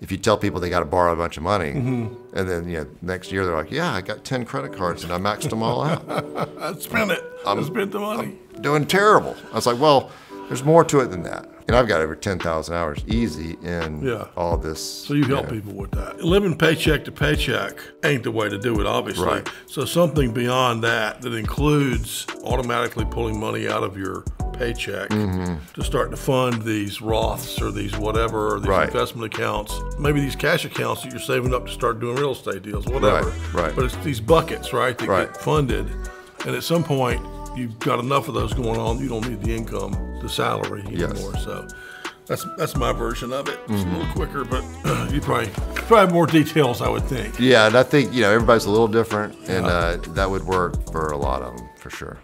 if you tell people they got to borrow a bunch of money, Mm-hmm. and then you know, next year they're like, "Yeah, I got ten credit cards and I maxed them all out, I spent it. I spent the money. doing terrible." I was like, "Well, there's more to it than that." And I've got over ten thousand hours easy in Yeah. all this. So you help people with that. Living paycheck to paycheck ain't the way to do it, obviously. Right. So something beyond that that includes automatically pulling money out of your paycheck to start to fund these Roths or these whatever or these Right. investment accounts. Maybe these cash accounts that you're saving up to start doing real estate deals, whatever. Right, right. But it's these buckets, right, that Right. get funded. And at some point, you've got enough of those going on, you don't need the income, the salary Yes. anymore. So that's that's my version of it. It's Mm-hmm. a little quicker, but you probably probably have more details, I would think. Yeah, and I think you know everybody's a little different, and uh, that would work for a lot of them for sure.